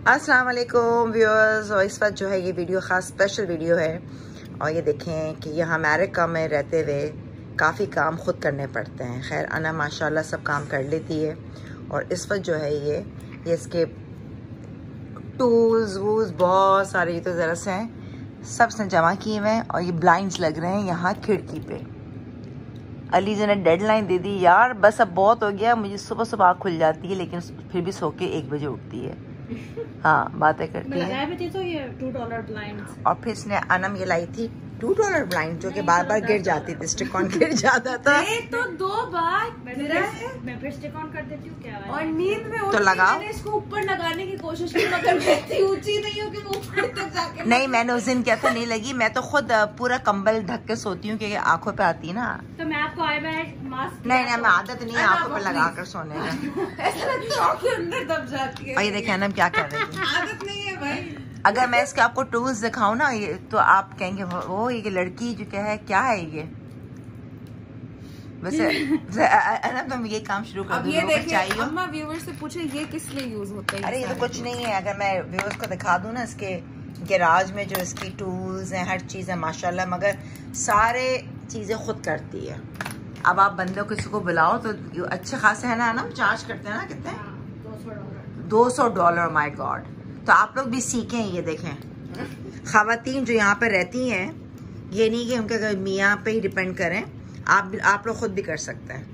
अस्सलाम वालेकुम व्यूअर्स और इस वक्त जो है ये वीडियो ख़ास स्पेशल वीडियो है। और ये देखें कि यहाँ अमेरिका में रहते हुए काफ़ी काम ख़ुद करने पड़ते हैं। खैर, अना माशाल्लाह सब काम कर लेती है। और इस वक्त जो है ये ये इसके टूल्स वूल्स बहुत सारे ये तो ज़रा से हैं। सब इसने जमा किए हुए हैं और ये ब्लाइंड्स लग रहे हैं यहाँ खिड़की पे। अली जी ने डेडलाइन दे दी। यार, बस अब बहुत हो गया। मुझे सुबह सुबह आँख खुल जाती है, लेकिन फिर भी सो के एक बजे उठती है। हाँ बातें करती है। तो ये टू डॉलर ब्लाइंड और फिर इसने अनम ये लाई थी। टू डॉलर ब्लाइंड जो कि बार बार गिर जाती थी स्टिक ऑन गिर जाता था। तो दो बार मैं फिर स्टिक ऑन कर देती हूँ क्या और नींद में तो लगाओ। मैंने इसको ऊपर लगाने की कोशिश की मगर मैं इतनी ऊँची नहीं हूँ कि वो ऊपर तक जाके नहीं मैंने उस दिन क्या था नहीं लगी। मैं तो खुद पूरा कंबल ढक के सोती हूँ क्योंकि आँखों पे आती है ना। तो मैं आपको आई बैग मास्क नहीं नहीं मैं आदत नहीं है आँखों पे लगा कर सोने का। ऐसा लगता है कि अंदर दब जाती है। और ये देखिए अनम क्या कर रही थी आदत नहीं है भाई। अगर मैं इसके आपको टूल्स दिखाऊँ ना ये तो आप कहेंगे वो ये लड़की जो क्या है क्या है ये? वैसे अनम तुम ये काम शुरू कर अब ये देखिए अम्मा से पूछे ये किस लिए यूज़ होता है अरे ये तो कुछ नहीं है अगर मैं व्यूअर्स को दिखा दूँ ना इसके गैराज में जो इसकी टूल्स हैं हर चीज़ है माशाल्लाह मगर सारे चीज़ें खुद करती है। अब आप बंदों किसी को बुलाओ तो अच्छे खासे है ना ना चार्ज करते हैं ना कितने? हाँ, दो सौ डॉलर। माई गॉड तो आप लोग भी सीखें ये देखें। खातन जो यहाँ पर रहती हैं, ये नहीं कि उनके मियाँ पे ही डिपेंड करें। आप आप लोग खुद भी कर सकते हैं।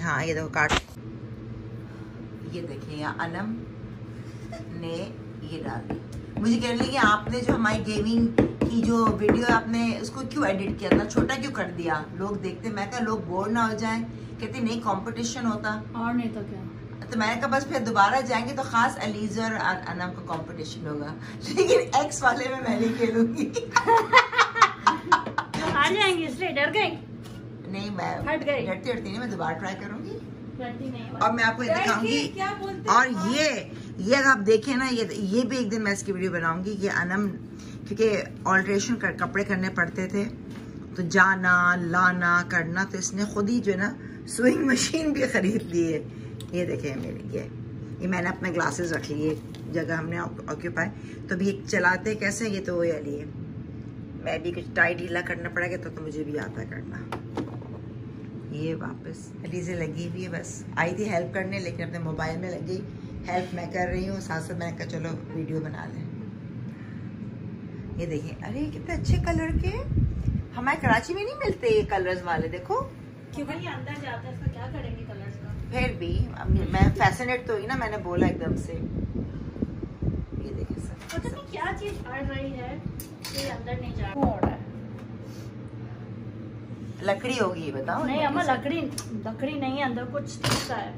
हाँ ये देखो काट ये देखिए यहाँ अनम ने ये डाल दी। मुझे कह रही कि आपने जो हमारी गेमिंग की जो वीडियो आपने उसको क्यों एडिट किया? था छोटा क्यों कर दिया? लोग देखते मैं क्या लोग बोर ना हो जाए। कहते, नहीं कंपटीशन होता। और नहीं तो क्या? तो मैंने कहा बस फिर दोबारा जाएँगे तो खास अलीज और अनम का कंपटीशन होगा। लेकिन एक्स वाले में मैं नहीं खेलूँगी। आ जाएँगे इसलिए डर गई नहीं मैं हट गई डरती डरती नहीं मैं दोबारा ट्राई करूँगी। नहीं। और मैं आपको दिखाऊँगी। और ये ये अगर आप देखें ना ये ये भी एक दिन मैं इसकी वीडियो बनाऊँगी कि अनम क्योंकि ऑल्ट्रेशन कर, कपड़े करने पड़ते थे। तो जाना लाना करना तो इसने खुद ही जो है ना स्विंग मशीन भी खरीद ली है। ये देखें मेरी ये। ये मैंने अपने ग्लासेस रख लिए जगह हमने ऑक्यूपाई तो भी चलाते कैसे ये तो वाली है। मैं भी कुछ टाई ढीला करना पड़ेगा तो, तो मुझे भी आता करना। ये वापस। अली से लगी हुई है बस। आई थी हेल्प करने लेकिन अपने मोबाइल में लगी। हेल्प मैं कर रही हूँ साथ साथ मैंने कहा चलो वीडियो बना लें। ये देखिए अरे कितने अच्छे कलर के हमारे कराची में नहीं मिलते ये कलर्स वाले देखो। क्योंकि अंदर जाते हैं क्या करेंगे कलर्स का फिर भी मैं फैसिनेट तो हुई ना मैंने बोला एकदम से। ये देखिए सर। पता नहीं क्या चीज़ अड़ रही है ये अंदर नहीं जा रहा। है। लकड़ी होगी बताओ। नहीं अम्मा लकड़ी लकड़ी नहीं अंदर कुछ दिखता है।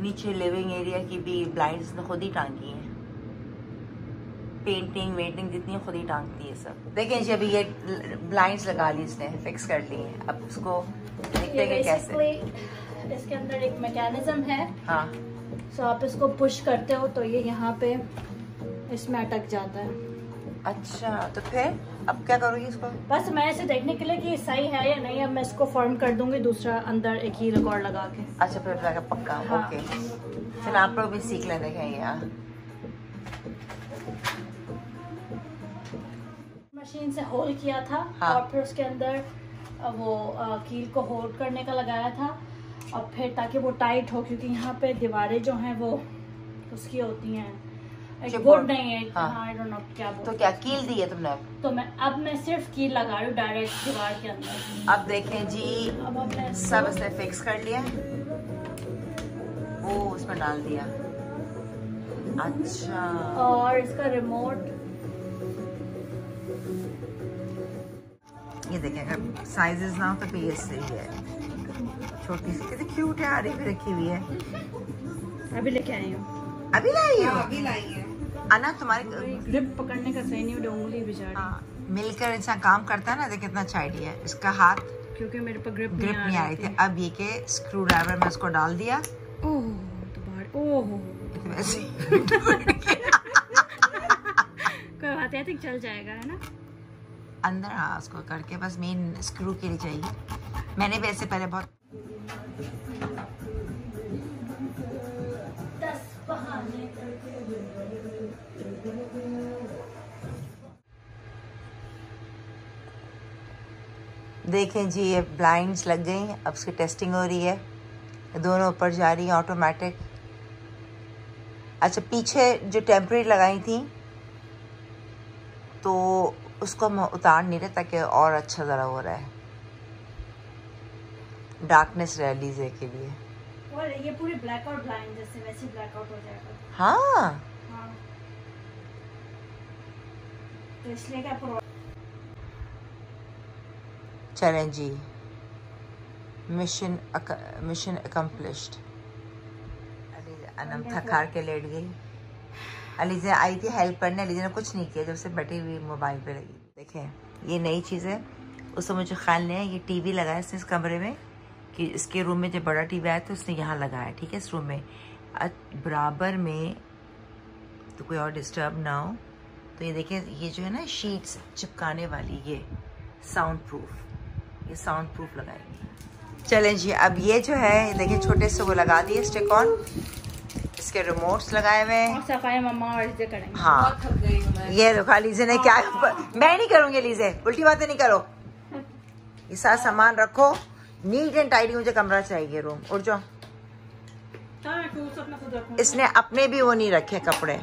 नीचे लिविंग एरिया की भी ब्लाइंड्स ने खुद ही टांगी है। पेंटिंग वेंटिंग जितनी खुद ही टांगती है सब देखें जी अभी ये ब्लाइंड्स लगा ली इसने फिक्स कर ली है। अब उसको हैं कैसे? इसके अंदर एक मैकेनिज्म है। हाँ। सो आप इसको पुश करते हो तो ये यहाँ पे इसमें अटक जाता है। अच्छा तो फिर अब क्या करोगी इसको? बस मैं इसे देखने के लिए कि सही है या नहीं अब मैं इसको फॉर्म कर दूँगी दूसरा अंदर एक ही रिकॉर्ड लगा के। अच्छा फिर लगा पक्का हाँ। ओके चलो आप लोग भी सीख लें देखें यहाँ मशीन से होल किया था हाँ। और फिर उसके अंदर वो कील को होल्ड करने का लगाया था। और फिर ताकि वो टाइट हो क्योंकि यहाँ पे दीवारें जो हैं वो उसकी होती हैं। गुड नहीं है। हाँ। हाँ, नो क्या तो क्या कील दी है तुमने तो मैं अब मैं सिर्फ़ कील लगा रही हूँ डायरेक्ट दीवार के अंदर। अब देखें जी अब सब इसने फिक्स कर लिया। वो उसमें डाल दिया। अच्छा। और इसका रिमोट ये देखें अगर साइजेस ना हो तो भी सही है। छोटी सी कितनी क्यूट है आरी भी रखी हुई है। अभी लेके आई हूँ। अभी लाई हो? हाँ, अभी लाई है। अना तुम्हारे ग्रिप पकड़ने का सही नहीं उंगली बेचारी। हाँ, मिलकर इंसान काम करता है ना देख कितना अच्छा आइडिया है। इसका हाथ क्योंकि मेरे पर ग्रिप ग्रिप नहीं आ रही थी। अब ये के स्क्रू ड्राइवर में उसको डाल दिया। ओह तो ओह। वैसे कोई बात है चल जाएगा है ना? अंदर हाँ उसको करके बस मेन स्क्रू के लिए चाहिए मैंने भी ऐसे पहले बहुत देखें जी ये ब्लाइंड्स लग गई अब उसकी टेस्टिंग हो रही है। दोनों ऊपर जा रही हैं ऑटोमेटिक अच्छा पीछे जो टेम्प्रेरी लगाई थी तो उसको हम उतार नहीं रहे ताकि और अच्छा ज़रा हो रहा। है डार्कनेस रह लीजिए के लिए। ये पूरी ब्लैक और ब्लाइंड जैसे वैसे ब्लैक आउट हो जाएगा। हाँ। हाँ। तो इसलिए क्या चलें जी। मिशन मिशन अकम्पलिश्ड अनम थक हार के लेट गई। अलीजा आई थी हेल्प करने, अलीजा ने कुछ नहीं किया, जब से बैठी हुई मोबाइल पे लगी। देखें, ये नई चीज़ है। उससे मुझे ख्याल नहीं है ये टीवी लगाया इसने इस कमरे में, कि इसके रूम में जब बड़ा टीवी आया तो उसने यहाँ लगाया ठीक है, इस रूम में। बराबर में तो कोई और डिस्टर्ब ना हो। तो ये देखें, ये जो है ना शीट्स चिपकाने वाली, ये साउंड प्रूफ ये साउंड प्रूफ लगाएँगे चलें जी, अब ये जो है देखिए छोटे से वो लगा दिए स्टिक ऑन इसके रिमोट्स लगाए हुए हैं। सफ़ाई मम्मा और करेंगे। हाँ। ये देखो लीजे ने क्या मैं नहीं करूँगी लीजे उल्टी बातें नहीं करो। ये सारा सामान रखो। नीट एंड टाइडी मुझे कमरा चाहिए रूम उठ जाओ। इसने अपने भी वो नहीं रखे कपड़े।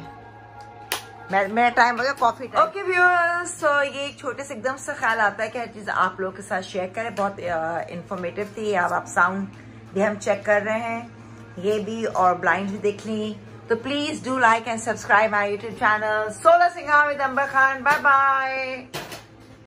मेरा टाइम हो गया कॉफ़ी ओके व्यूअर्स सो ये एक छोटे से एकदम से ख्याल आता है कि हर चीज़ आप लोगों के साथ शेयर करें। बहुत इंफॉर्मेटिव थी। अब आप साउंड भी हम चेक कर रहे हैं। ये भी और ब्लाइंड भी देख ली। तो please do like and subscribe my YouTube channel solo singer with Amber Khan bye bye